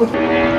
Gracias.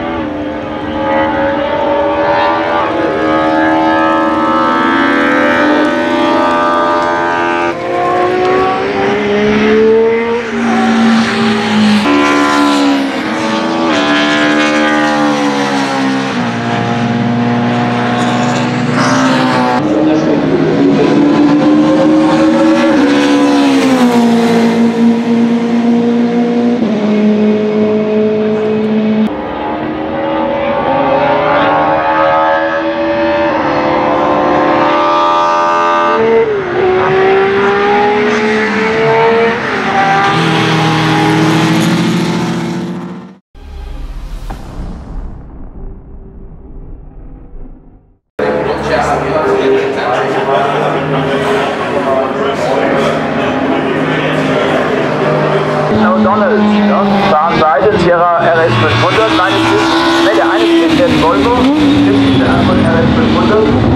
O'Donnell. Ja, fahren beide Sierra RS 500. Nein, ist, ne, der eine ist der Volvo, ist von RS 500.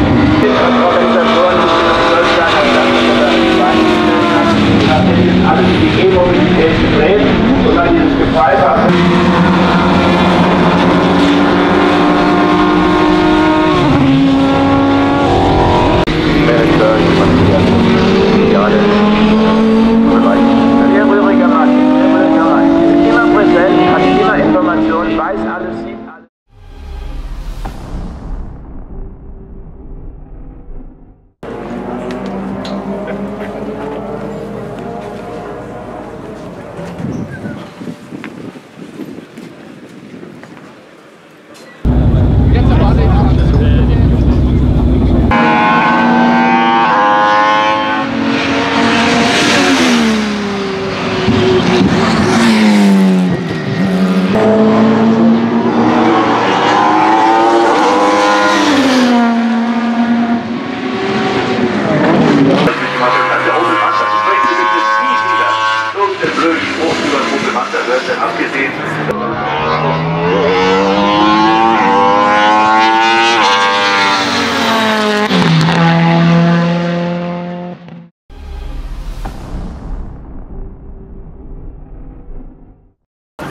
Alle die die E-Mobilität gedreht, sodass dieses Gefreifach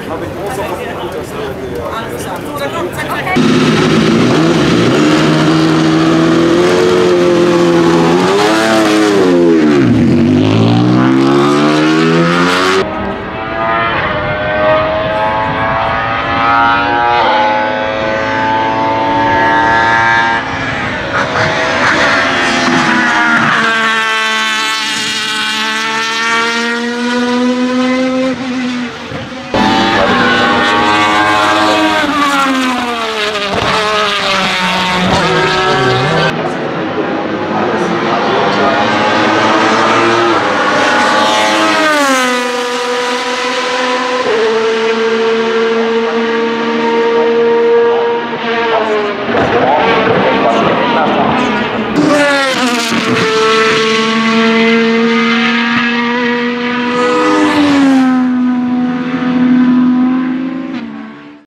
Ich habe große Hoffnung, dass wir der... Okay.